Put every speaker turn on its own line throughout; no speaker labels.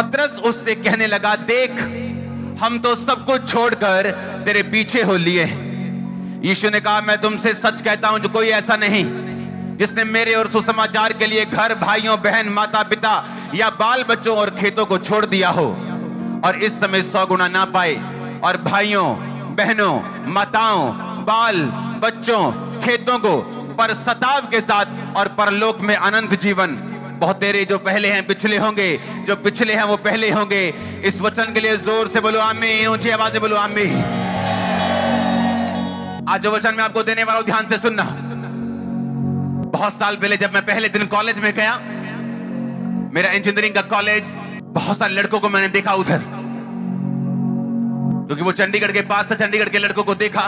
पतरस उससे कहने लगा, देख, हम तो सब कुछ छोड़कर तेरे पीछे हो लिए यीशु ने कहा, मैं तुमसे सच कहता हूँ जो कोई ऐसा नहीं, जिसने मेरे और सुसमाचार के लिए घर, भाइयों, बहन माता पिता या बाल बच्चों और खेतों को छोड़ दिया हो और इस समय सौ गुना ना पाए और भाइयों, बहनों, माताओं बाल बच्चों खेतों को पर सताव के साथ और परलोक में अनंत जीवन बहुत तेरे जो पहले हैं, पिछले होंगे। जो पिछले हैं, वो पहले होंगे। इस वचन के लिए ज़ोर से बोलो आमी ऊँची आवाज़ से बोलो आमी आज जो वचन मैं आपको देने वाला हूँ, ध्यान से सुनना। बहुत साल पहले जब मैं पहले दिन कॉलेज में गया, मेरा इंजीनियरिंग का कॉलेज, बहुत सारे लड़कों को मैंने देखा उधर। क्योंकि वो चंडीगढ़ के पास था, चंडीगढ़ के लड़कों को देखा।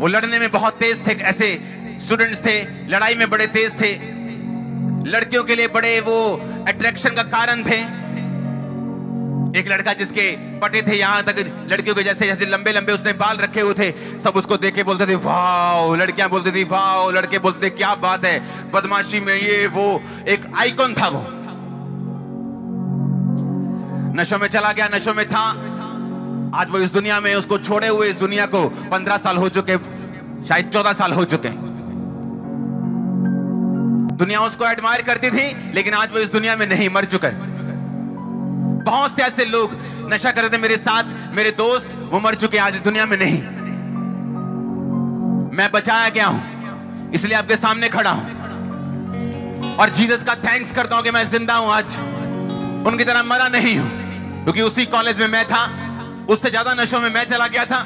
वो लड़ने में बहुत तेज थे ऐसे स्टूडेंट्स थे, लड़ाई में बड़े तेज थे। लड़कियों के लिए बड़े वो अट्रैक्शन का कारण थे। एक लड़का जिसके पटे थे, यहाँ तक लड़कियों के जैसे जैसे लंबे लंबे उसने बाल रखे हुए थे, सब उसको देख के बोलते थे वाह लड़कियाँ बोलती थी वाह लड़के बोलते थे, क्या बात है, बदमाशी में ये वो एक आइकॉन था वो। नशों में चला गया, नशों में था। आज वो इस दुनिया में, उसको छोड़े हुए इस दुनिया को, पंद्रह साल हो चुके, शायद चौदह साल हो चुके। दुनिया उसको एडमायर करती थी, लेकिन आज वो इस दुनिया में नहीं, मर चुका है। बहुत से ऐसे लोग नशा करते मेरे साथ मेरे दोस्त, वो मर चुके आज दुनिया में नहीं। मैं बचाया गया हूँ, इसलिए आपके सामने खड़ा हूँ। और जीसस का थैंक्स करता हूँ कि मैं ज़िंदा हूँ आज। उनकी तरह मरा नहीं हूँ, क्योंकि उसी कॉलेज में मैं था, उससे ज़्यादा नशों में मैं चला गया था।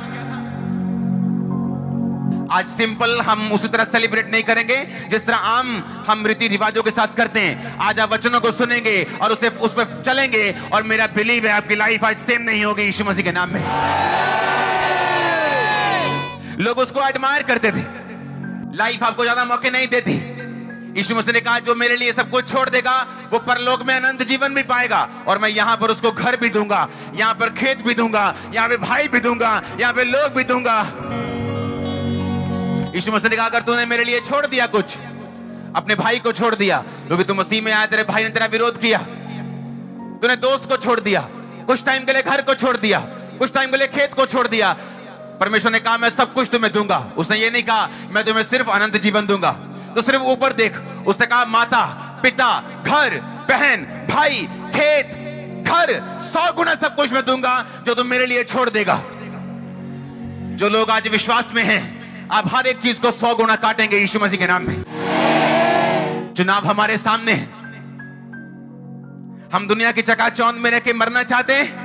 आज सिंपल हम उसी तरह सेलिब्रेट नहीं करेंगे, जिस तरह आम हम रीति रिवाजों के साथ करते हैं। आज आप वचनों को सुनेंगे और उसे उस पर चलेंगे और मेरा बिलीव है, आपकी लाइफ आज सेम नहीं होगी यीशु मसीह के नाम में। लोग उसको एडमायर करते थे। लाइफ आपको ज़्यादा मौके नहीं देती। यीशु मसीह ने कहा, जो मेरे लिए सब कुछ छोड़ देगा, वो परलोक में अनंत जीवन भी पाएगा और मैं यहाँ पर उसको घर भी दूँगा, यहाँ पर खेत भी दूँगा, यहाँ पे भाई भी दूँगा, यहाँ पे लोग भी दूँगा। यीशु मसीह ने कहा, अगर तूने मेरे लिए छोड़ दिया कुछ, अपने भाई को छोड़ दिया क्योंकि तू मसीह में आया, तेरे भाई ने तेरा विरोध किया। तूने दोस्त को छोड़ दिया, कुछ टाइम के लिए घर को छोड़ दिया, कुछ टाइम के लिए खेत को छोड़ दिया। परमेश्वर ने कहा, मैं सब कुछ तुम्हें दूँगा। उसने ये नहीं कहा, मैं तुम्हें सिर्फ़ अनंत जीवन दूँगा। तो सिर्फ़ ऊपर देख, उसने कहा, माता, पिता, घर, बहन, भाई, खेत, घर, सौ गुना सब कुछ मैं दूँगा, जो तुम मेरे लिए छोड़ देगा। जो लोग आज विश्वास में हैं आप हर एक चीज़ को सौ गुना काटेंगे यीशु मसीह के नाम में। चुनाव हमारे सामने है। हम दुनिया की चकाचौंध में रहकर मरना चाहते हैं।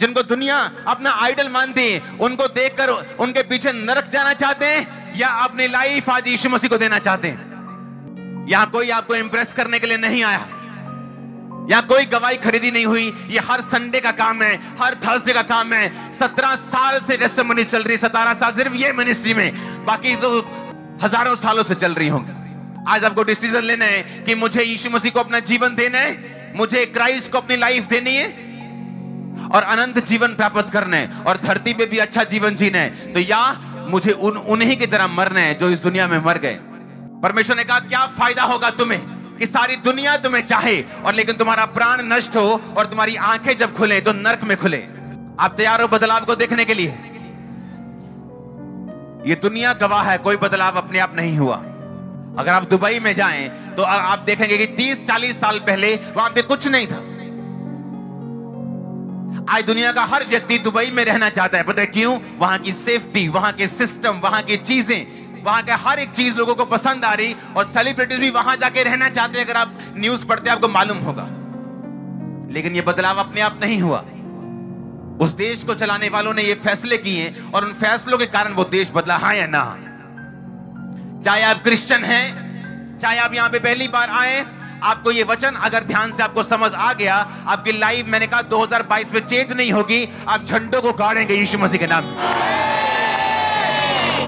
जिनको दुनिया अपना आइडल मानती है, उनको देखकर उनके पीछे नरक जाना चाहते हैं या अपनी लाइफ आज यीशु मसीह को देना चाहते हैं। यहाँ कोई आपको इंप्रेस करने के लिए नहीं आया। यहाँ कोई गवाही खरीदी नहीं हुई, ये हर संडे का काम है, हर थर्सडे का काम है। सत्रह साल से रेस्टमनी चल रही, सतारह साल सिर्फ़ ये मिनिस्ट्री में, बाकी तो हज़ारों सालों से चल रही होंगी। आज आपको डिसीज़न लेना है कि मुझे यीशु मसीह को अपना जीवन देना है, मुझे क्राइस्ट को अपनी लाइफ देनी है, और अनंत जीवन प्राप्त करना है, और धरती पे भी अच्छा जीवन जीना है। तो या मुझे उन, उन्हीं की तरह मरना है जो इस दुनिया में मर गए। परमेश्वर ने कहा, क्या फ़ायदा होगा तुम्हें? कि सारी दुनिया तुम्हें चाहे और लेकिन तुम्हारा प्राण नष्ट हो और तुम्हारी आँखें जब खुले तो नरक में खुले। आप तैयार हो बदलाव को देखने के लिए? ये दुनिया गवाह है, कोई बदलाव अपने आप नहीं हुआ। अगर आप दुबई में जाएँ तो आप देखेंगे कि 30-40 साल पहले वहाँ पे कुछ नहीं था। आज दुनिया का हर व्यक्ति दुबई में रहना चाहता है। पता है क्यों? वहाँ की सेफ्टी, वहाँ के सिस्टम, वहाँ की चीज़ें वहाँ का हर एक चीज़ लोगों को पसंद आ रही और सेलिब्रिटीज भी वहाँ जाके रहना चाहते हैं। अगर आप न्यूज़ पढ़ते आपको मालूम होगा। लेकिन ये बदलाव अपने आप नहीं हुआ। उस देश को चलाने वालों ने ये फैसले किए और उन फैसलों के कारण वो देश बदला हाँ या ना? चाहे आप क्रिश्चियन हैं, चाहे आप यहाँ पे पहली बार आए, आपको ये वचन अगर ध्यान से आपको समझ आ गया, आपकी लाइफ मैंने कहा 2022 में चेंज नहीं होगी, आप झंडों को गाड़ेंगे यीशु मसीह के नाम।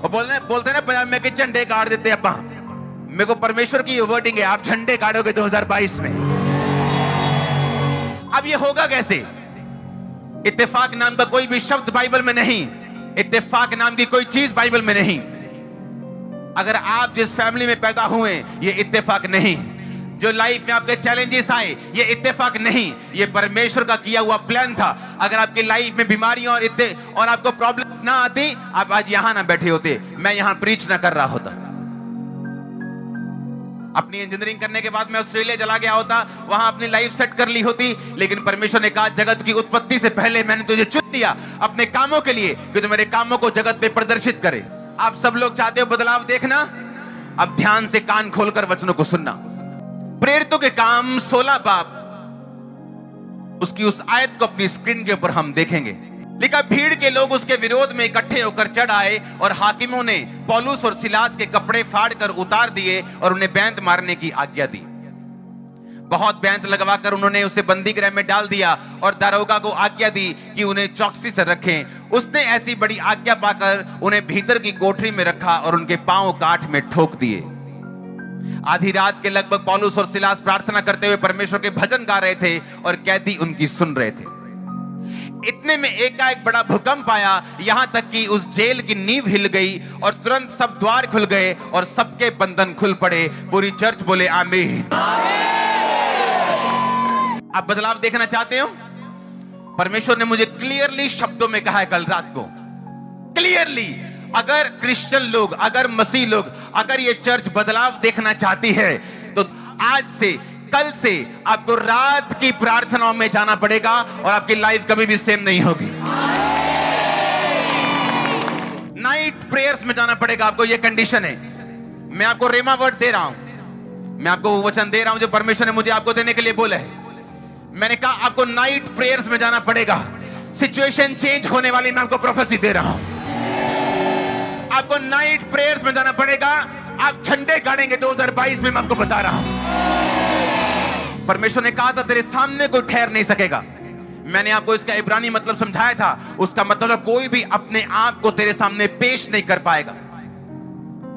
और बोलने, बोलते ना पंजाब में कि झंडे काट देते अपा मेरे को परमेश्वर की वर्डिंग है, आप झंडे हज़ार 2022 में। अब ये होगा कैसे? इत्तेफाक नाम का कोई भी शब्द बाइबल में नहीं। इत्तेफाक नाम की कोई चीज़ बाइबल में नहीं। अगर आप जिस फैमिली में पैदा हुए, ये इत्तेफाक नहीं। जो लाइफ में आपके चैलेंजेस आए, ये इत्तेफाक नहीं। ये परमेश्वर का किया हुआ प्लान था। अगर आपकी लाइफ में बीमारियाँ और इत्ते और आपको प्रॉब्लम्स ना आती, आप आज यहाँ ना बैठे होते। मैं यहाँ प्रीच ना कर रहा होता। अपनी इंजीनियरिंग करने के बाद मैं ऑस्ट्रेलिया चला गया होता। वहाँ अपनी लाइफ सेट कर ली होती। लेकिन परमेश्वर ने कहा, जगत की उत्पत्ति से पहले मैंने तुझे चुन लिया। अपने कामों के लिए, कि तू मेरे कामों को जगत में प्रदर्शित करे। आप सब लोग चाहते हो बदलाव देखना? अब ध्यान से कान खोलकर वचनों को सुनना। प्रेरितों के काम सोलह बाप उसकी उस आयत को अपनी स्क्रीन के ऊपर हम देखेंगे। लिखा, भीड़ के लोग उसके विरोध में इकट्ठे होकर चढ़ आए और हाकिमों ने पौलुस और सिलास के कपड़े फाड़ कर उतार दिए और उन्हें बैंत मारने की आज्ञा दी। बहुत बैंत लगवाकर उन्होंने उसे बंदी गृह में डाल दिया और दारोगा को आज्ञा दी कि उन्हें चौकसी से रखें। उसने ऐसी बड़ी आज्ञा पाकर उन्हें भीतर की कोठरी में रखा और उनके पाँव काठ में ठोक दिए। आधी रात के लगभग पौलुस और सिलास प्रार्थना करते हुए परमेश्वर के भजन गा रहे थे और कैदी उनकी सुन रहे थे। इतने में एकाएक बड़ा भूकंप आया, यहाँ तक कि उस जेल की नींव हिल गई और तुरंत सब द्वार खुल गए और सबके बंधन खुल पड़े। पूरी चर्च बोले, आमीन। आप बदलाव देखना चाहते हो? परमेश्वर ने मुझे क्लियरली शब्दों में कहा है कल रात को। क्लियरली। अगर क्रिश्चियन लोग, अगर मसीह लोग, अगर ये चर्च बदलाव देखना चाहती है तो आज से, कल से आपको रात की प्रार्थनाओं में जाना पड़ेगा और आपकी लाइफ कभी भी सेम नहीं होगी। नाइट प्रेयर्स में जाना पड़ेगा, आपको ये कंडीशन है। मैं आपको रेमा वर्ड दे रहा हूँ। मैं आपको वो वचन दे रहा हूँ जो परमेश्वर ने मुझे आपको देने के लिए बोला है। मैंने कहा, आपको नाइट प्रेयर्स में जाना पड़ेगा। सिचुएशन चेंज होने वाली मैं आपको प्रोफेसी दे रहा हूँ। आपको नाइट प्रेयर्स में जाना पड़ेगा। आप झंडे गाड़ेंगे 2022 में, मैं आपको बता रहा हूँ। परमेश्वर ने कहा था, तेरे सामने कोई ठहर नहीं सकेगा। मैंने आपको इसका इब्रानी मतलब समझाया था। उसका मतलब कोई भी अपने आप को तेरे सामने पेश नहीं कर पाएगा।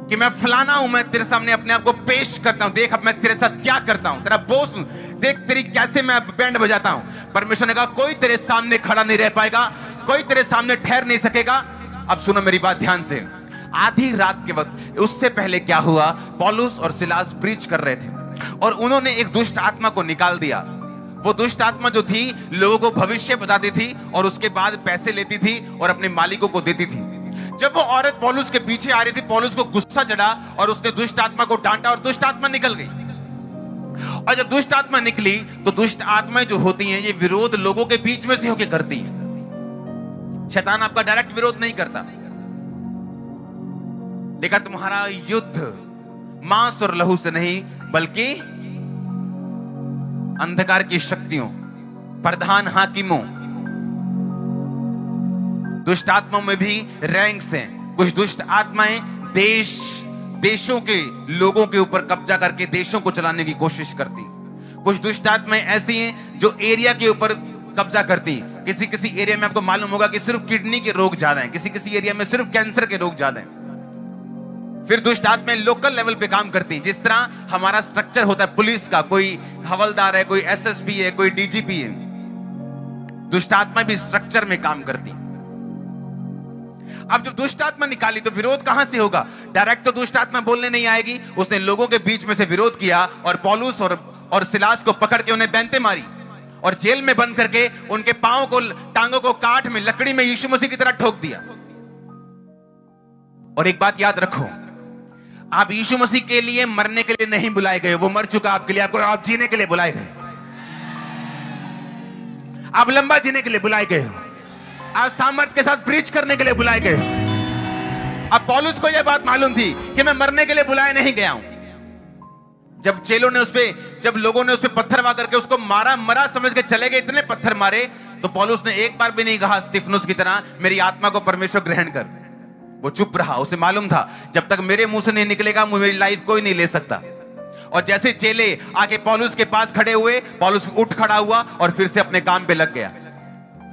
कि मैं फलाना हूँ, मैं तेरे सामने अपने आप को पेश करता हूँ। देख, अब मैं तेरे साथ क्या करता हूँ? तेरा बोस देख, तेरी कैसे मैं बैंड बजाता हूँ? परमेश्वर ने कहा, कोई तेरे सामने खड़ा नहीं रह पाएगा, कोई तेरे सामने ठहर नहीं सकेगा। अब सुनो मेरी बात ध्यान से। आधी रात के वक्त उससे पहले क्या हुआ? पॉलुस और सिलास ब्रीच कर रहे थे और उन्होंने एक दुष्ट आत्मा को निकाल दिया। वो दुष्ट आत्मा जो थी, लोगों को भविष्य बताती थी और उसके बाद पैसे लेती थी और अपने मालिकों को देती थी। जब वो औरत पॉलुस के पीछे आ रही थी, पॉलुस को गुस्सा चढ़ा और उसने दुष्ट आत्मा को डांटा और दुष्ट आत्मा निकल गई। और जब दुष्ट आत्मा निकली तो दुष्ट आत्माएँ जो होती हैं, ये विरोध लोगों के बीच में से होकर करती हैं। शैतान आपका डायरेक्ट विरोध नहीं करता। देखा तुम्हारा युद्ध मांस और लहू से नहीं, बल्कि अंधकार की शक्तियों, प्रधान हाकिमों, दुष्ट आत्माओं में भी रैंक्स हैं। कुछ दुष्ट आत्माएँ देश, देशों के लोगों के ऊपर कब्जा करके देशों को चलाने की कोशिश करती। कुछ दुष्ट आत्माएँ ऐसी हैं जो एरिया के ऊपर कब्जा करती। किसी किसी एरिया में आपको मालूम होगा कि सिर्फ़ किडनी के रोग ज़्यादा हैं। किसी किसी एरिया में सिर्फ़ कैंसर के रोग ज़्यादा हैं। फिर दुष्ट आत्माएँ लोकल लेवल पे काम करती जिस तरह हमारा स्ट्रक्चर होता है पुलिस का, कोई हवलदार है, कोई एसएसपी है, कोई डीजीपी है, दुष्ट आत्मा भी स्ट्रक्चर में काम करती अब जब दुष्ट आत्मा निकाली तो विरोध कहाँ से होगा? डायरेक्ट तो दुष्ट आत्मा बोलने नहीं आएगी। उसने लोगों के बीच में से विरोध किया और पॉलूस और और सिलास को पकड़ के उन्हें बैंते मारी और जेल में बंद करके उनके पाँव को, टांगों को काट में, लकड़ी में यीशु मसीह की तरह ठोक दिया। और एक बात याद रखो आप यीशु मसीह के लिए मरने के लिए नहीं बुलाए गए, वो मर चुका आपके लिए, आपको आप जीने के लिए बुलाए गए। आप लंबा जीने के लिए बुलाए गए हो। आप सामर्थ के साथ प्रीच करने के लिए बुलाए गए अब पॉलुस को यह बात मालूम थी कि मैं मरने के लिए बुलाए नहीं गया हूँ। जब चेलों ने उस पर जब लोगों ने उस पर पत्थर मार करके उसको मारा, मरा, समझ के चले गए, इतने पत्थर मारे तो पॉलुस ने एक बार भी नहीं कहा, स्टिफनुस की तरह, मेरी आत्मा को परमेश्वर ग्रहण कर। वो चुप रहा, उसे मालूम था, जब तक मेरे मुँह से नहीं निकलेगा मेरी लाइफ कोई नहीं ले सकता। और जैसे चेले आके पॉलुस के पास खड़े हुए, पॉलुस उठ खड़ा हुआ और फिर से अपने काम पे लग गया।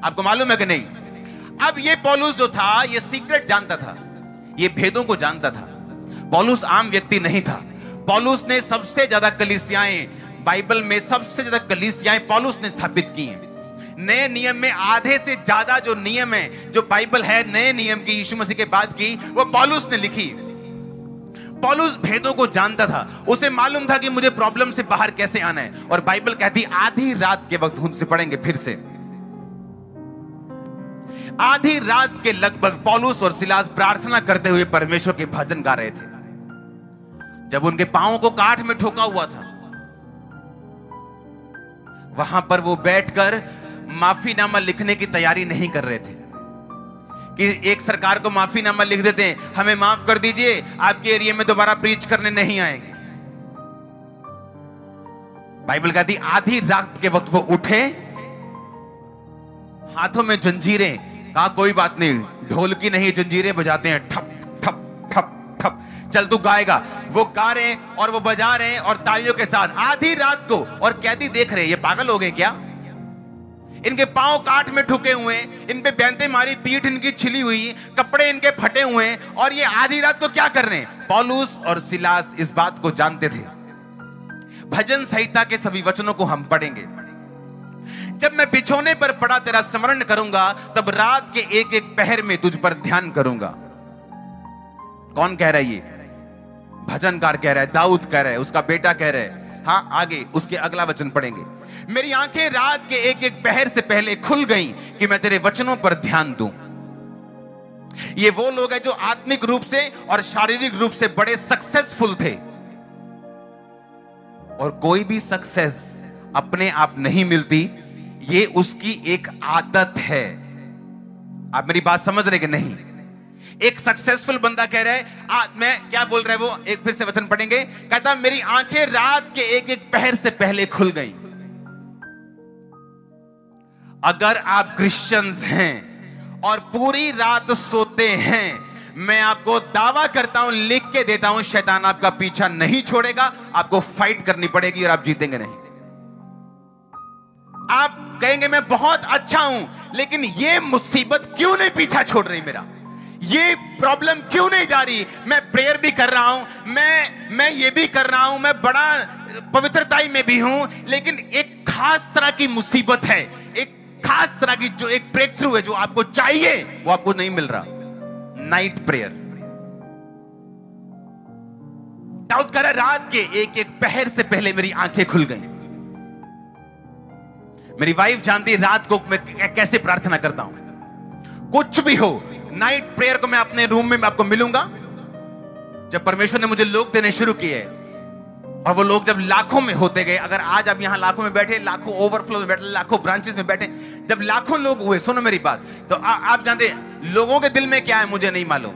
आपको मालूम है कि नहीं? अब ये पॉलुस जो था, ये सीक्रेट जानता था। ये भेदों को जानता था। पॉलुस आम व्यक्ति नहीं था। पॉलुस ने सबसे ज़्यादा कलिसियाएँ, बाइबल में सबसे ज़्यादा कलिसियाएँ पॉलुस ने स्थापित की हैं। नए नियम में आधे से ज़्यादा जो नियम है, जो बाइबल है नए नियम की यीशु मसीह के बाद की, वो पॉलुस ने लिखी। पॉलुस भेदों को जानता था। उसे मालूम था कि मुझे प्रॉब्लम से बाहर कैसे आना है। और बाइबल कहती, आधी रात के वक्त उनसे पढ़ेंगे फिर से। आधी रात के लगभग पॉलुस और सिलास प्रार्थना करते हुए परमेश्वर के भजन गा रहे थे। जब उनके पांवों को काठ में ठोका हुआ था, वहाँ पर वो बैठकर माफीनामा लिखने की तैयारी नहीं कर रहे थे। कि एक सरकार को माफीनामा लिख देते हैं, हमें माफ़ कर दीजिए, आपके एरिया में दोबारा प्रीच करने नहीं आएँगे। बाइबल कहती आधी रात के वक्त वो उठे, हाथों में जंजीरें, कहा, कोई बात नहीं, ढोल की नहीं, जंजीरें बजाते हैं, ठप ठप ठप ठप, चल तू गाएगा। वो गा रहे हैं और वो बजा रहे हैं और तालियों के साथ, आधी रात को, और कैदी देख रहे हैं, ये पागल हो गए क्या? इनके पाँव काट में ठुके हुए इन पे बैंते मारी, पीठ इनकी छिली हुई, कपड़े इनके फटे हुए और ये आधी रात को क्या कर रहे हैं? पॉलूस और सिलास इस बात को जानते थे। भजन संहिता के सभी वचनों को हम पढ़ेंगे। जब मैं बिछोने पर पड़ा तेरा स्मरण करूँगा, तब रात के एक एक पहर में तुझ पर ध्यान करूँगा। कौन कह रहा है ये? भजनकार कह रहा है, दाऊद कह रहा है, उसका बेटा कह रहा है। हाँ आगे, उसके अगला वचन पढ़ेंगे। मेरी आँखें रात के एक एक पहर से पहले खुल गई कि मैं तेरे वचनों पर ध्यान दूँ। ये वो लोग हैं जो आत्मिक रूप से और शारीरिक रूप से बड़े सक्सेसफुल थे। और कोई भी सक्सेस अपने आप नहीं मिलती, ये उसकी एक आदत है। आप मेरी बात समझ रहे कि नहीं? एक सक्सेसफुल बंदा कह रहा है आ, मैं क्या बोल रहा है वो? एक फिर से वचन पढ़ेंगे। कहता मेरी आँखें रात के एक एक पहर से पहले खुल गई। अगर आप क्रिश्चियंस हैं और पूरी रात सोते हैं मैं आपको दावा करता हूँ लिख के देता हूँ शैतान आपका पीछा नहीं छोड़ेगा आपको फाइट करनी पड़ेगी और आप जीतेंगे नहीं। आप कहेंगे मैं बहुत अच्छा हूँ लेकिन यह मुसीबत क्यों नहीं पीछा छोड़ रही मेरा? ये प्रॉब्लम क्यों नहीं जा रही? मैं प्रेयर भी कर रहा हूँ, मैं मैं ये भी कर रहा हूँ, मैं बड़ा, पवित्रताई में भी हूँ, लेकिन एक खास तरह की मुसीबत है, एक खास तरह की जो एक ब्रेक थ्रू है, जो आपको चाहिए, वो आपको नहीं मिल रहा। नाइट प्रेयर डाउट कह रहा रात के एक एक पहर से पहले मेरी आँखें खुल गई। मेरी वाइफ जानती रात को मैं कैसे प्रार्थना करता हूँ। कुछ भी हो नाइट प्रेयर को मैं अपने रूम में आपको मिलूँगा। जब परमेश्वर ने मुझे लोग देने शुरू किए और वो लोग जब लाखों में होते गए अगर आज आप यहाँ लाखों में बैठे लाखों ओवरफ्लो में बैठे लाखों ब्रांचेस में बैठे जब लाखों लोग हुए सुनो मेरी बात तो आ, आप जानते लोगों के दिल में क्या है मुझे नहीं मालूम।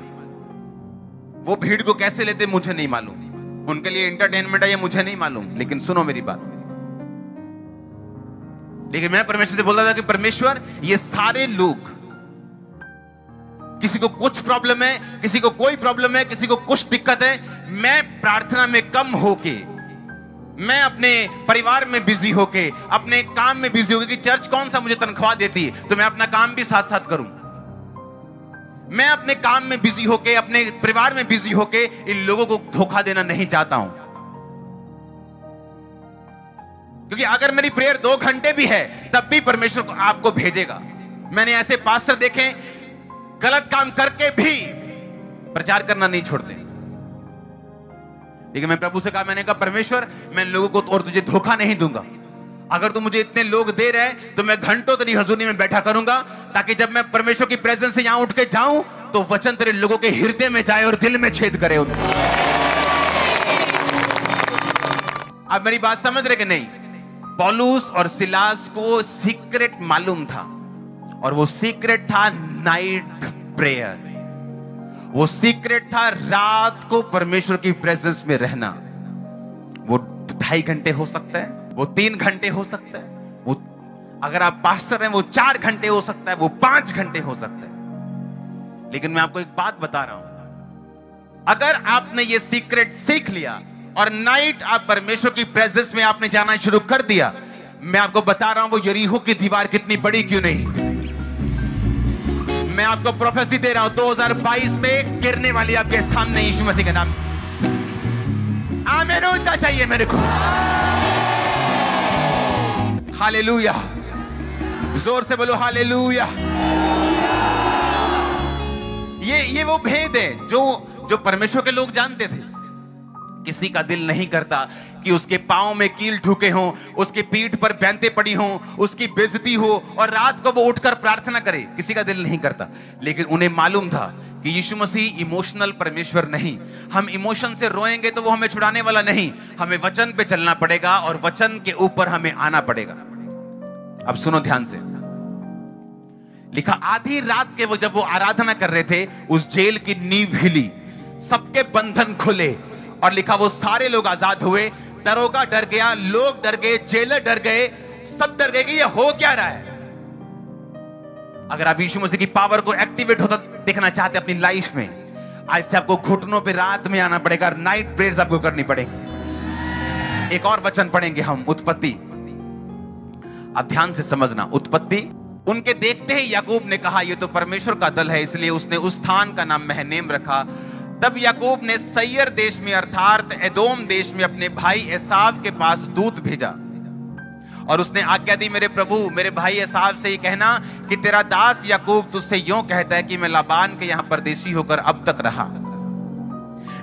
वो भीड़ को कैसे लेते मुझे नहीं मालूम। उनके लिए इंटरटेनमेंट है ये मुझे नहीं मालूम। लेकिन सुनो मेरी बात। लेकिन मैं परमेश्वर से बोल रहा था कि परमेश्वर ये सारे लोग किसी को कुछ प्रॉब्लम है, किसी को कोई प्रॉब्लम है, किसी को कुछ दिक्कत है, मैं प्रार्थना में कम होके, मैं अपने परिवार में बिज़ी होके, अपने काम में बिज़ी होके कि चर्च कौन सा मुझे तनख्वाह देती है तो मैं अपना काम भी साथ साथ करूँ। मैं अपने काम में बिज़ी होके, अपने परिवार में बिज़ी होके इन लोगों को धोखा देना नहीं चाहता हूँ। क्योंकि अगर मेरी प्रेयर दो घंटे भी है, तब भी परमेश्वर को आपको भेजेगा। मैंने ऐसे पास्टर देखे गलत काम करके भी प्रचार करना नहीं छोड़ते। लेकिन मैं प्रभु से कहा, मैंने कहा, परमेश्वर, मैं लोगों को और तुझे धोखा नहीं दूँगा। अगर तू मुझे इतने लोग दे रहे तो मैं घंटों तेरी हजूरी में बैठा करूँगा, ताकि जब मैं परमेश्वर की प्रेजेंस से यहाँ उठ के जाऊँ तो वचन तेरे लोगों के हृदय में जाए और दिल में छेद करे उन्हें आप मेरी बात समझ रहे कि नहीं? पॉलूस और सिलास को सीक्रेट मालूम था। और वो सीक्रेट था नाइट प्रेयर वो सीक्रेट था रात को परमेश्वर की प्रेजेंस में रहना. वो ढाई घंटे हो सकता है, वो तीन घंटे हो सकता है, वो अगर आप पास्टर हैं, वो चार घंटे हो सकता है, वो पाँच घंटे हो सकता है. लेकिन मैं आपको एक बात बता रहा हूँ। अगर आपने ये सीक्रेट सीख लिया और नाइट आप परमेश्वर की प्रेजेंस में आपने जाना शुरू कर दिया, मैं आपको बता रहा हूँ वो यरीहो की दीवार कितनी बड़ी क्यों नहीं? मैं आपको प्रोफेसी दे रहा हूँ 2022 में गिरने वाली आपके सामने यीशु मसीह का नाम। आमेन, ऊँचा चाहिए मेरे को। हालेलुया। ज़ोर से बोलो, हालेलुया। ये ये वो भेद है जो जो परमेश्वर के लोग जानते थे। किसी का दिल नहीं करता कि उसके पाँव में कील ठुके हों, उसकी पीठ पर बैंते पड़ी हों, उसकी बेजती हो और रात को वो उठकर प्रार्थना करे। किसी का दिल नहीं करता। लेकिन उन्हें मालूम था कि यीशु मसीह इमोशनल परमेश्वर नहीं। हम इमोशन से रोएँगे तो वो हमें छुड़ाने वाला नहीं। हमें वचन पे चलना पड़ेगा और वचन के ऊपर हमें आना पड़ेगा। अब सुनो ध्यान से। लिखा, आधी रात के वो जब वो आराधना कर रहे थे, उस जेल की नींव हिली। सबके बंधन खुले। और लिखा वो सारे लोग आज़ाद हुए। दरोगा डर गया, लोग डर गए, जेलर डर गए, सब डर गए कि ये हो क्या रहा है? अगर आप यीशु मसीह की पावर को एक्टिवेट होता देखना चाहते अपनी लाइफ में, आज से आपको घुटनों पे रात में आना पड़ेगा नाइट प्रेयर्स आपको करनी पड़ेगी। एक और वचन पढ़ेंगे हम, उत्पत्ति। अब ध्यान से समझना, उत्पत्ति। उनके देखते ही याकूब ने कहा यह तो परमेश्वर का दल है, इसलिए उसने उस स्थान का नाम महनेम रखा। तब याकूब ने सैयर देश में अर्थात एदोम देश में अपने भाई एसाव के पास दूत भेजा। और उसने आज्ञा दी, मेरे प्रभु, मेरे भाई एसाव से ही कहना कि तेरा दास याकूब तुझसे यूँ कहता है कि मैं लाबान के यहाँ परदेशी होकर अब तक रहा।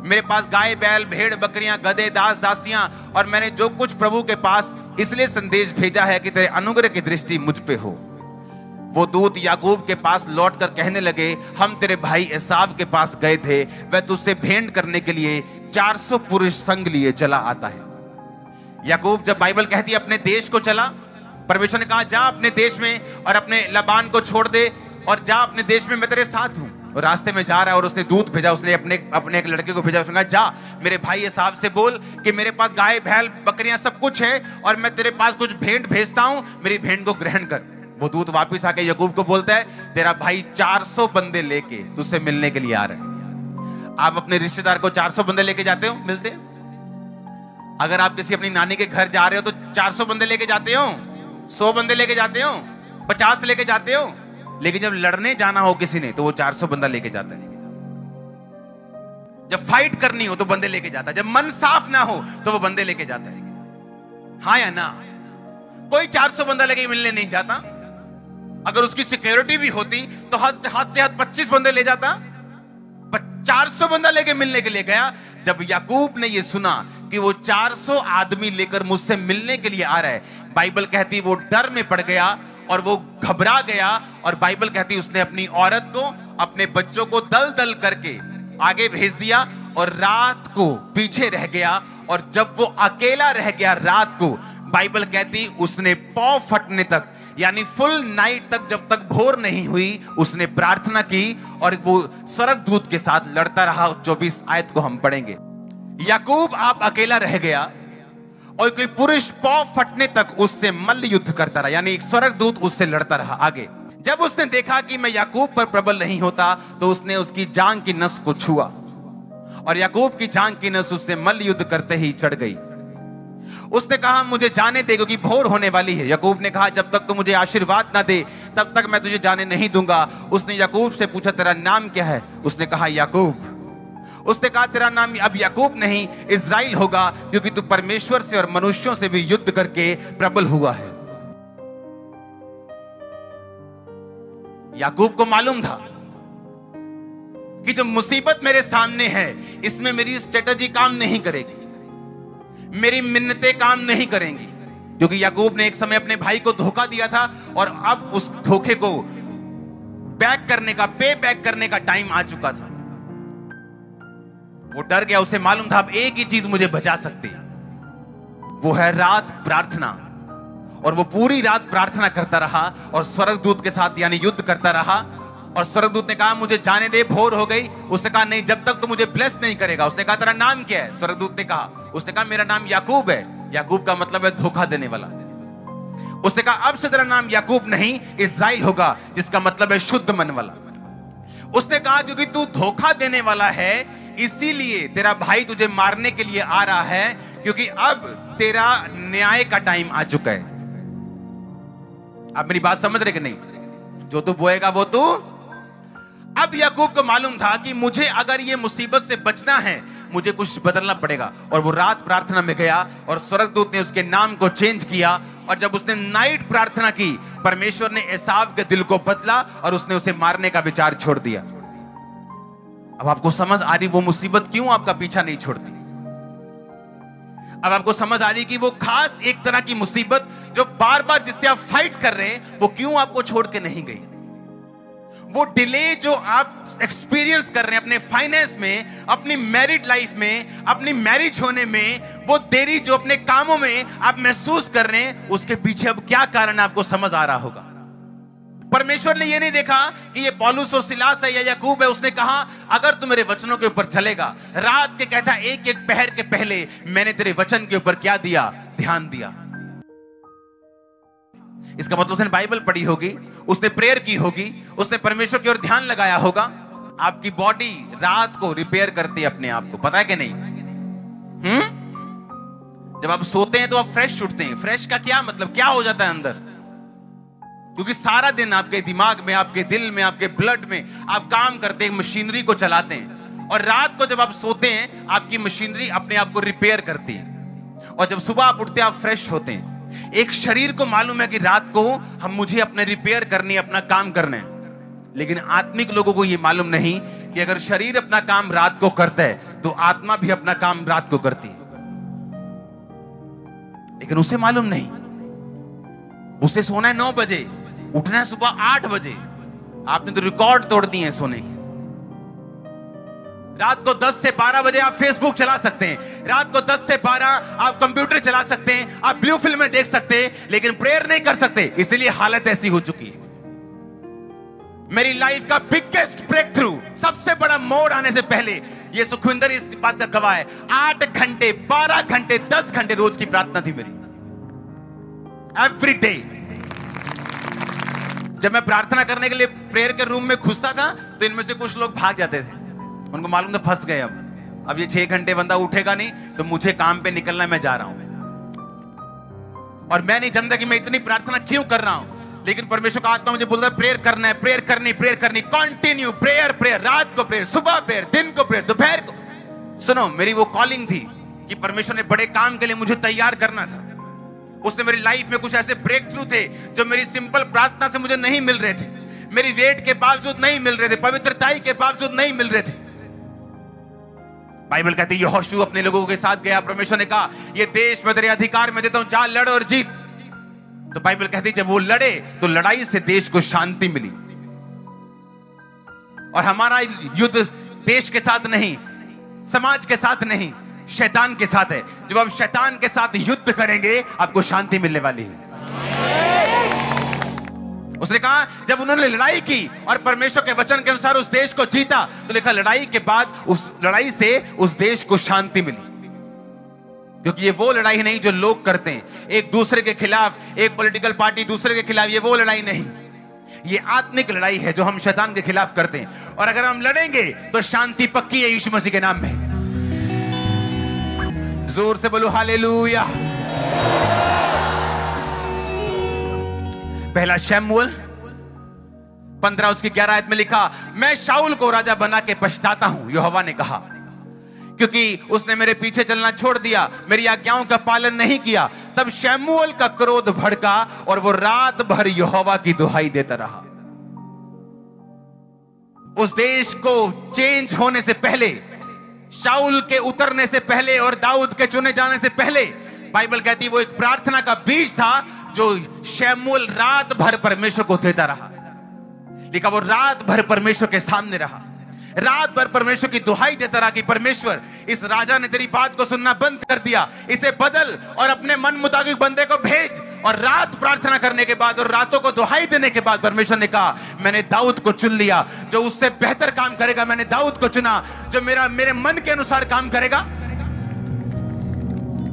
मेरे पास गाय, बैल, भेड़, बकरियाँ, गधे, दास, दासियाँ और मैंने जो कुछ प्रभु के पास इसलिए संदेश भेजा है कि तेरे अनुग्रह की दृष्टि मुझ पे हो। वो दूत याकूब के पास लौट कर कहने लगे, हम तेरे भाई एसाव के पास गए थे। वह तुझसे भेंट करने के लिए 400 पुरुष संग लिए चला आता है। याकूब जब बाइबल कहती अपने देश को चला। परमेश्वर ने कहा, जा अपने देश में और अपने लबान को छोड़ दे और जा अपने देश में, मैं तेरे साथ हूँ। और रास्ते में जा रहा है और उसने दूध भेजा, उसने अपने अपने एक लड़के को भेजा, उसने कहा, जा, मेरे भाई साहब से बोल कि मेरे पास गाय बैल बकरियाँ सब कुछ है और मैं तेरे पास कुछ भेंट भेजता हूँ। मेरी भेंट को ग्रहण कर। वो दूत वापिस आके यकूब को बोलता है, तेरा भाई 400 बंदे लेके तुझसे मिलने के लिए आ रहे हैं। आप अपने रिश्तेदार को 400 बंदे लेके जाते हो? मिलते अगर आप किसी अपनी नानी के घर जा रहे हो तो 400 बंदे लेके जाते हो? 100 बंदे लेके जाते हो? 50 लेके जाते हो? लेकिन जब लड़ने जाना हो किसी ने तो वो 400 बंदा लेके जाता है। जब फाइट करनी हो तो बंदे लेके जाता है। जब मन साफ़ ना हो तो वो बंदे लेके जाता है। हाँ या ना? कोई 400 बंदा लेके मिलने नहीं जाता। अगर उसकी सिक्योरिटी भी होती तो हाथ हाथ से हाथ पच्चीस बंदे ले जाता। चार सौ बंदा लेके मिलने के लिए गया। जब याकूब ने यह सुना कि वो 400 आदमी लेकर मुझसे मिलने के लिए आ रहा है, बाइबल कहती वो डर में पड़ गया और वो घबरा गया और बाइबल कहती उसने अपनी औरत को, अपने बच्चों को दल दल करके आगे भेज दिया और रात को पीछे रह गया। और जब वो अकेला रह गया रात को, बाइबल कहती उसने पौ फटने तक यानी फुल नाइट तक जब तक भोर नहीं हुई, उसने प्रार्थना की और वो स्वर्ग दूत के साथ लड़ता रहा, चौबीस आयत को हम पढ़ेंगे। याकूब, आप अकेला रह गया और कोई पुरुष पौ फटने तक उससे मल्ल युद्ध करता रहा, यानी एक स्वर्ग दूत उससे लड़ता रहा आगे। जब उसने देखा कि मैं याकूब पर प्रबल नहीं होता तो उसने उसकी जांग की नस को छुआ और याकूब की जांग की नस उससे मल्ल युद्ध करते ही चढ़ गई। उसने कहा मुझे जाने दे क्योंकि भोर होने वाली है। यकूब ने कहा, जब तक तू मुझे आशीर्वाद ना दे, तब तक मैं तुझे जाने नहीं दूँगा। उसने यकूब से पूछा, तेरा नाम क्या है? उसने कहा, याकूब। उसने कहा, तेरा नाम अब याकूब नहीं, इज़राइल होगा, क्योंकि तू परमेश्वर से और मनुष्यों से भी युद्ध करके प्रबल हुआ है। याकूब को मालूम था कि जो मुसीबत मेरे सामने है, इसमें मेरी स्ट्रेटजी काम नहीं करेगी। मेरी मिन्नतें काम नहीं करेंगी। क्योंकि याकूब ने एक समय अपने भाई को धोखा दिया था और अब उस धोखे को बैक करने का पे बैक करने का टाइम आ चुका था। वो डर गया, उसे मालूम था, अब एक ही चीज़ मुझे बचा सकती वो है रात प्रार्थना। और वो पूरी रात प्रार्थना करता रहा और स्वर्गदूत के साथ, यानी युद्ध करता रहा। और स्वर्गदूत ने कहा, मुझे जाने दे, भोर हो गई। उसने कहा, नहीं, जब तक तू मुझे ब्लेस नहीं करेगा। उसने कहा, तेरा नाम क्या है? स्वर्गदूत ने कहा, उसने कहा, मेरा नाम याकूब है। याकूब का मतलब है धोखा देने वाला। उसने कहा, अब से तेरा नाम याकूब नहीं इसराइल होगा, जिसका मतलब है शुद्ध मन वाला। उसने कहा, क्योंकि तू धोखा देने वाला है, इसीलिए तेरा भाई तुझे मारने के लिए आ रहा है, क्योंकि अब तेरा न्याय का टाइम आ चुका है। आप मेरी बात समझ रहे कि नहीं? जो तू बोएगा, वो तू अब याकूब को मालूम था कि मुझे अगर ये मुसीबत से बचना है, मुझे कुछ बदलना पड़ेगा। और वो रात प्रार्थना में गया और स्वर्गदूत ने उसके नाम को चेंज किया और जब उसने नाइट प्रार्थना की, परमेश्वर ने एसाव के दिल को बदला और उसने उसे मारने का विचार छोड़ दिया। अब आपको समझ आ रही, वो मुसीबत क्यों आपका पीछा नहीं छोड़ती? अब आपको समझ आ रही कि वो खास एक तरह की मुसीबत जो बार बार जिससे आप फाइट कर रहे हैं, वो क्यों आपको छोड़ के नहीं गई? वो डिले जो आप एक्सपीरियंस कर रहे हैं अपने फाइनेंस में, अपनी मैरिड लाइफ में, अपनी मैरिज होने में, वो देरी जो अपने कामों में आप महसूस कर रहे हैं, उसके पीछे अब क्या कारण आपको समझ आ रहा होगा? परमेश्वर ने यह नहीं देखा कि ये पॉलुस और सिलास है या याकूब है, उसने कहा, अगर तू मेरे वचनों के ऊपर चलेगा, रात के कहता एक एक पहर के पहले मैंने तेरे वचन के ऊपर क्या दिया? ध्यान दिया। इसका मतलब उसने बाइबल पढ़ी होगी, उसने प्रेयर की होगी, उसने परमेश्वर की ओर ध्यान लगाया होगा। आपकी बॉडी रात को रिपेयर करती है अपने आप को, पता है कि नहीं? हम्म? जब आप सोते हैं तो आप फ्रेश उठते हैं। फ्रेश का क्या मतलब? क्या हो जाता है अंदर? क्योंकि सारा दिन आपके दिमाग में, आपके दिल में, आपके ब्लड में, आप काम करते हैं, मशीनरी को चलाते हैं। और रात को जब आप सोते हैं, आपकी मशीनरी अपने आप को रिपेयर करती है। और जब सुबह आप उठते हैं, आप फ्रेश होते हैं। एक शरीर को मालूम है कि रात को हम मुझे अपने रिपेयर करनी अपना काम करने लेकिन आत्मिक लोगों को यह मालूम नहीं कि अगर शरीर अपना काम रात को करता है तो आत्मा भी अपना काम रात को करती है। लेकिन उसे मालूम नहीं। उसे सोना है नौ बजे, उठना है सुबह आठ बजे। आपने तो रिकॉर्ड तोड़ दिए सोने के। रात को 10 से 12 बजे आप फेसबुक चला सकते हैं। रात को 10 से 12 आप कंप्यूटर चला सकते हैं। आप ब्लू फ़िल्म में देख सकते हैं, लेकिन प्रेयर नहीं कर सकते। इसलिए हालत ऐसी हो चुकी है। मेरी लाइफ का बिगेस्ट ब्रेक थ्रू सबसे बड़ा मोड़ आने से पहले ये सुखविंदर इस बात का गवाह है। आठ घंटे, बारह घंटे, दस घंटे रोज की प्रार्थना थी मेरी। एवरी डे जब मैं प्रार्थना करने के लिए प्रेयर के रूम में घुसता था तो इनमें से कुछ लोग भाग जाते थे। उनको मालूम था फंस गए अब। अब ये छह घंटे बंदा उठेगा नहीं तो मुझे काम पे निकलना मैं जा रहा हूँ। और मैं नहीं जानता कि मैं इतनी प्रार्थना क्यों कर रहा हूँ? लेकिन परमेश्वर का आत्मा मुझे बोलता है, प्रेयर करना है, प्रेयर करनी प्रेयर करनी कंटिन्यू प्रेयर प्रेयर रात को प्रेयर सुबह प्रेयर दिन को प्रेयर दोपहर को सुनो, मेरी वो कॉलिंग थी कि परमेश्वर ने बड़े काम के लिए मुझे तैयार करना था। उसने मेरी लाइफ में कुछ ऐसे ब्रेक थ्रू थे जो मेरी सिंपल प्रार्थना से मुझे नहीं मिल रहे थे। मेरी वेट के बावजूद नहीं मिल रहे थे, पवित्रताई के बावजूद नहीं मिल रहे थे। बाइबल कहती है, यहोशू अपने लोगों के साथ गया, परमेश्वर ने कहा, ये देश मैं तेरे अधिकार में देता हूँ, जा, लड़ और जीत। तो बाइबल कहती जब वो लड़े तो लड़ाई से देश को शांति मिली। और हमारा युद्ध देश के साथ नहीं, समाज के साथ नहीं, शैतान के साथ है। जब आप शैतान के साथ युद्ध करेंगे, आपको शांति मिलने वाली है। उसने कहा, जब उन्होंने लड़ाई की और परमेश्वर के वचन के अनुसार उस देश को जीता तो लिखा लड़ाई के बाद उस, लड़ाई से उस देश को शांति मिली। क्योंकि ये वो लड़ाई नहीं जो लोग करते हैं। एक दूसरे के खिलाफ, एक पॉलिटिकल पार्टी दूसरे के खिलाफ, ये वो लड़ाई नहीं। ये आत्मिक लड़ाई है जो हम शैतान के खिलाफ करते हैं। और अगर हम लड़ेंगे तो शांति पक्की है यीशु मसीह के नाम में। ज़ोर से बोलो, हालेलुया। पहला शैमुअल पंद्रह उसकी ग्यारह आयत में लिखा, मैं शाउल को राजा बना के पछताता हूँ, यहोवा ने कहा। क्योंकि उसने मेरे पीछे चलना छोड़ दिया, मेरी आज्ञाओं का पालन नहीं किया, तब शैमुअल का क्रोध भड़का और वो रात भर यहोवा की दुहाई देता रहा। उस देश को चेंज होने से पहले शाउल के उतरने से पहले और दाऊद के चुने जाने से पहले, बाइबल कहती वो एक प्रार्थना का बीज था जो शैमुल रात भर परमेश्वर को देता रहा। लिखा वो रात भर परमेश्वर के सामने रहा। रात भर परमेश्वर की दुहाई देता रहा कि परमेश्वर, इस राजा ने तेरी बात को सुनना बंद कर दिया। इसे बदल और अपने मन मुताबिक बंदे को भेज और रात प्रार्थना करने के बाद और रातों को दुहाई देने के बाद परमेश्वर ने कहा, मैंने दाऊद को चुन लिया, जो उससे बेहतर काम करेगा। मैंने दाऊद को चुना, जो मेरा, मेरे मन के अनुसार काम करेगा।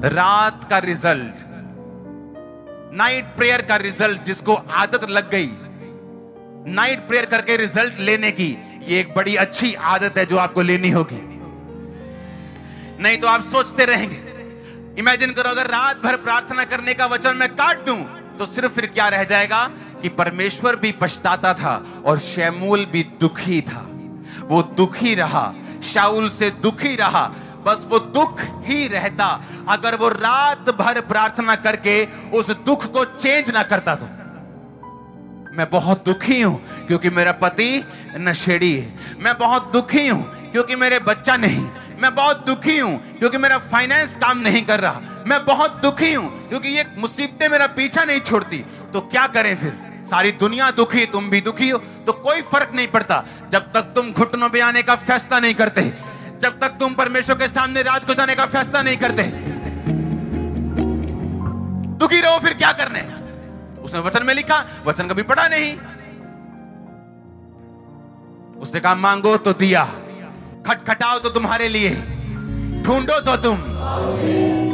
रात का रिज़ल्ट नाइट प्रेयर का रिज़ल्ट जिसको आदत लग गई। नाइट प्रेयर करके रिज़ल्ट लेने की, ये एक बड़ी अच्छी आदत है जो आपको लेनी होगी। नहीं तो आप सोचते रहेंगे इमेजिन करो, अगर रात भर प्रार्थना करने का वचन मैं काट दूँ तो सिर्फ़ फिर क्या रह जाएगा? कि परमेश्वर भी पछताता था और शैमूल भी दुखी था। वो दुखी रहा शाउल से दुखी रहा बस वो दुख ही रहता। अगर वो रात भर प्रार्थना करके उस दुख को चेंज ना करता तो। मैं बहुत दुखी हूँ क्योंकि मेरा पति नशेड़ी है। मैं बहुत दुखी हूँ क्योंकि मेरे बच्चा नहीं। मैं बहुत दुखी हूँ क्योंकि मेरा फाइनेंस काम नहीं कर रहा। मैं बहुत दुखी हूँ क्योंकि ये मुसीबतें मेरा पीछा नहीं छोड़ती। तो क्या करें फिर? सारी दुनिया दुखी तुम भी दुखी हो तो कोई फ़र्क नहीं पड़ता। जब तक तुम घुटनों पे आने का फैसला नहीं करते जब तक तुम परमेश्वर के सामने रात को जाने का फैसला नहीं करते। दुखी रहो, फिर क्या करने उसने वचन में लिखा, वचन कभी पढ़ा नहीं। उसने कहा, मांगो तो दिया, खटखटाओ तो तुम्हारे लिए, ढूंढो तो तुम।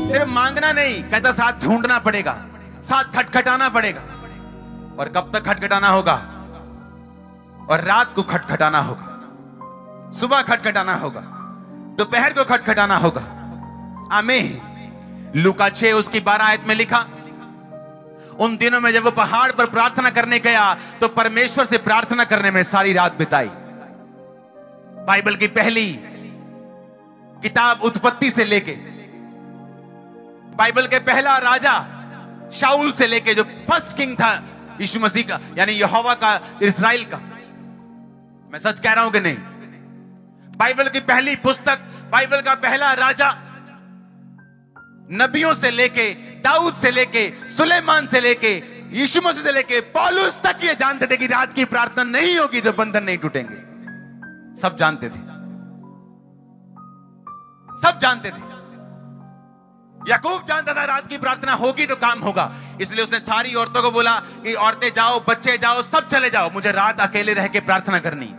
सिर्फ़ मांगना नहीं, कहता साथ ढूंढना पड़ेगा, साथ खटखटाना पड़ेगा। और कब तक खटखटाना होगा? और रात को खटखटाना होगा, सुबह खटखटाना होगा। दोपहर को खटखटाना होगा। आमे लुका छे उसकी बारह आयत में लिखा, उन दिनों में जब वो पहाड़ पर प्रार्थना करने गया तो परमेश्वर से प्रार्थना करने में सारी रात बिताई। बाइबल की पहली किताब उत्पत्ति से लेके, बाइबल के पहला राजा शाउल से लेके जो फ़र्स्ट किंग था यीशु मसीह का, यानी यहोवा का इसराइल का। मैं सच कह रहा हूँ कि नहीं? बाइबल की पहली पुस्तक, बाइबल का पहला राजा नबियों से लेके, दाऊद से लेके, सुलेमान से लेके, यीशु मसीह से लेके, पौलुस तक ये जानते थे कि रात की प्रार्थना नहीं होगी तो बंधन नहीं टूटेंगे। सब जानते थे। सब जानते थे। याकूब जानता था रात की प्रार्थना होगी तो काम होगा। इसलिए उसने सारी औरतों को बोला कि औरतें जाओ, बच्चे जाओ, सब चले जाओ। मुझे रात अकेले रह के प्रार्थना करनी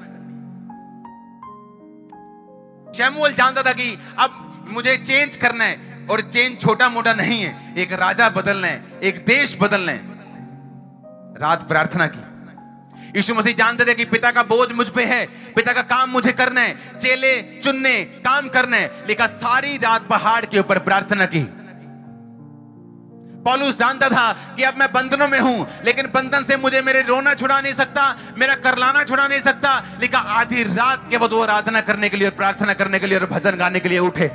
शैमुअल जानता था कि अब मुझे चेंज करना है और चेंज छोटा मोटा नहीं है। एक राजा बदलना है, एक देश बदलना है। रात प्रार्थना की। यीशु मसीह जानते थे कि पिता का बोझ मुझ पे है, पिता का काम मुझे करना है, चेले चुनने, काम करना है, लेकिन सारी रात पहाड़ के ऊपर प्रार्थना की। पॉलुस जानता था कि अब मैं बंधनों में हूँ लेकिन बंधन से मुझे मेरे रोना छुड़ा नहीं सकता मेरा करलाना छुड़ा नहीं सकता लेकिन आधी रात के बाद वो आराधना करने के लिए प्रार्थना करने के लिए और भजन गाने के लिए उठे।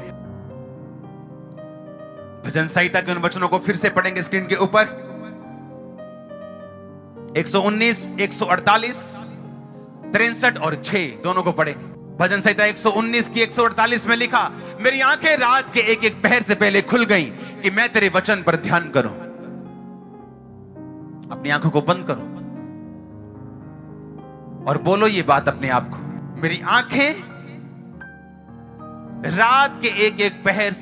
भजन संहिता के उन वचनों को फिर से पढ़ेंगे स्क्रीन के ऊपर। 119, 148, तिरसठ और 6 दोनों को पढ़ेंगे। भजन संहिता 119 की 148 में लिखा मेरी आँखें रात के एक एक पहर से पहले खुल गईं कि मैं तेरे वचन पर ध्यान करूँ। अपनी आँखों को बंद करो और बोलो ये बात अपने आप को। मेरी आँखें रात के एक एक पहर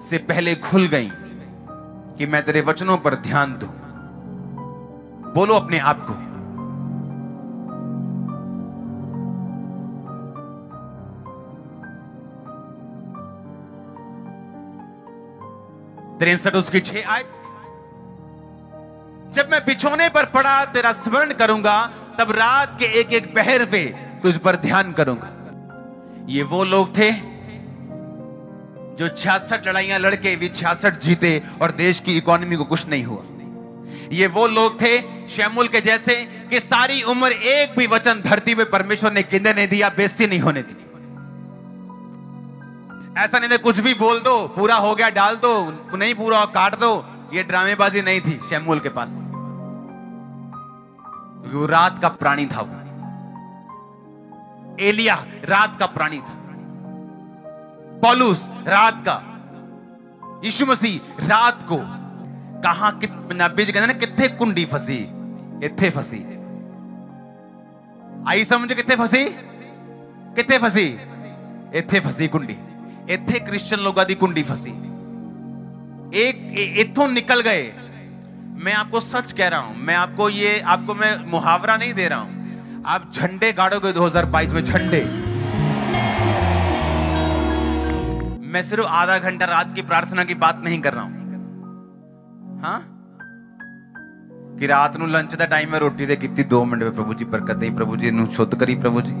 से पहले खुल गई कि मैं तेरे वचनों पर ध्यान दूँ। बोलो अपने आप को। तिरसठ उसकी छह आय। जब मैं बिछोने पर पड़ा, तेरा स्मरण करूँगा, तब रात के एक एक पहर पे तुझ पर ध्यान करूँगा। ये वो लोग थे, जो छियासठ लड़ाइयाँ लड़के भी छियासठ जीते और देश की इकोनॉमी को कुछ नहीं हुआ। ये वो लोग थे, शैमुल के जैसे, कि सारी उम्र एक भी वचन धरती में परमेश्वर ने किंदे नहीं दिया बेस्ती नहीं होने दी। ऐसा नहीं था, कुछ भी बोल दो, पूरा हो गया, डाल दो, नहीं पूरा हो, काट दो। ये ड्रामेबाजी नहीं थी शैमुल के पास। वो रात का प्राणी था वो। एलिया रात का प्राणी था। पॉलुस रात का। यीशु मसीह रात को। कहा पंजाबी कहते ना, कितने कुंडी फसी इथे फसी। आई समझ, कितने फसी? कितने फसी? इथे फसी कुंडी। ਇੱਥੇ ਕ੍ਰਿਸਚੀਅਨ ਲੋਕਾਂ ਦੀ ਕੁੰਡੀ ਫਸੀ एक इथों निकल गए मैं आपको सच कह रहा हूं मैं आपको ये आपको मैं मुहावरा नहीं दे रहा हूं आप झंडे गाड़ोगे 2022 में झंडे मैं सिर्फ आधा घंटा रात की प्रार्थना की बात नहीं कर रहा हूं हाँ ਕਿ ਰਾਤ ਨੂੰ ਲੰਚ ਦਾ ਟਾਈਮ ਹੈ ਰੋਟੀ ਦੇ ਕੀਤੀ 2 ਮਿੰਟ ਵਿੱਚ ਪ੍ਰਭੂ ਜੀ ਬਰਕਤ ਦੇਈ ਪ੍ਰਭੂ ਜੀ ਨੂੰ ਸ਼ੁੱਧ ਕਰੀ ਪ੍ਰਭੂ ਜੀ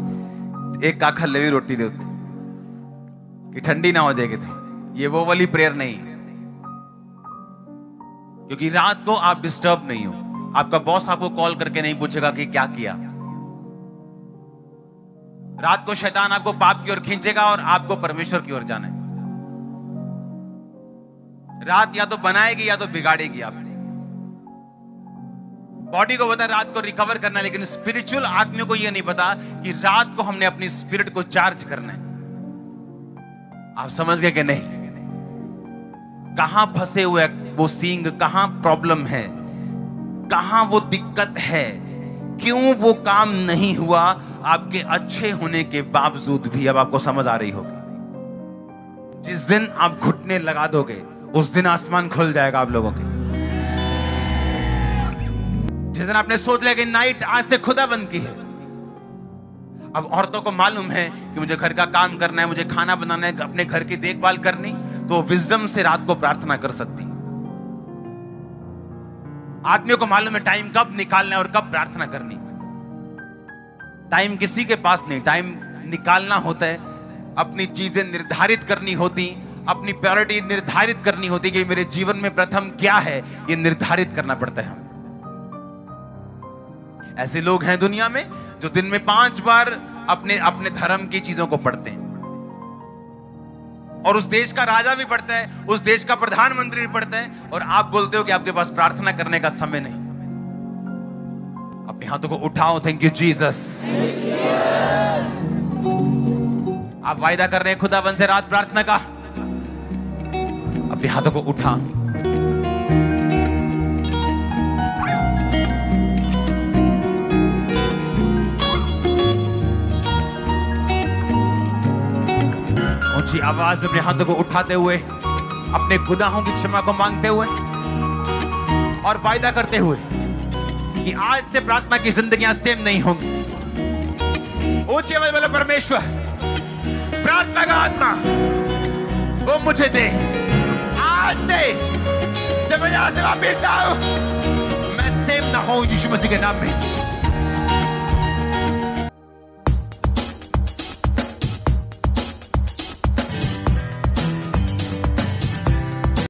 ਇੱਕ ਅੱਖ ਹੱਲੇ ਵੀ ਰੋਟੀ ਦੇ ਉੱਤੇ कि ठंडी ना हो जाए कितने। ये वो वाली प्रेयर नहीं। है क्योंकि रात को आप डिस्टर्ब नहीं हो। आपका बॉस आपको कॉल करके नहीं पूछेगा कि क्या किया। रात को शैतान आपको पाप की ओर खींचेगा और आपको परमेश्वर की ओर जाना है। रात या तो बनाएगी या तो बिगाड़ेगी आप बॉडी को पता रात को रिकवर करना लेकिन स्पिरिचुअल आदमियों को यह नहीं पता कि रात को हमने अपनी स्पिरिट को चार्ज करना है। आप समझ गए कि नहीं? कहाँ फंसे हुए वो सींग? कहाँ प्रॉब्लम है? कहाँ वो दिक्कत है? क्यों वो काम नहीं हुआ? आपके अच्छे होने के बावजूद भी अब आपको समझ आ रही होगी। जिस दिन आप घुटने लगा दोगे, उस दिन आसमान खुल जाएगा आप लोगों के जिस दिन आपने सोच लिया कि नाइट आज से खुदा बंद की है अब औरतों को मालूम है कि मुझे घर का काम करना है, मुझे खाना बनाना है, अपने घर की देखभाल करनी तो विजडम से रात को प्रार्थना कर सकती। आदमियों को मालूम है टाइम कब निकालना है और कब प्रार्थना करनी। टाइम किसी के पास नहीं, टाइम निकालना होता है। अपनी चीज़ें निर्धारित करनी होती, अपनी प्रायोरिटी निर्धारित करनी होती कि मेरे जीवन में प्रथम क्या है, ये निर्धारित करना पड़ता है हमें। ऐसे लोग हैं दुनिया में जो दिन में पाँच बार अपने अपने धर्म की चीज़ों को पढ़ते हैं। और उस देश का राजा भी पढ़ता है, उस देश का प्रधानमंत्री भी पढ़ता है, और आप बोलते हो कि आपके पास प्रार्थना करने का समय नहीं अपने हाथों को उठाओ थैंक यू जीसस आप वायदा कर रहे हैं खुदाबंद से रात प्रार्थना का। अपने हाथों को उठा ऊँची आवाज़ में अपने हाथों को उठाते हुए, अपने गुनाहों की क्षमा को मांगते हुए और वायदा करते हुए कि आज से प्रार्थना की जिंदगियाँ सेम नहीं होंगी। ऊँची आवाज़ बोले, परमेश्वर, प्रार्थना का आत्मा वो मुझे दे। आज से जब मैं यहाँ से वापिस आऊँ, मैं सेम ना हूँ यीशु मसीह के नाम में।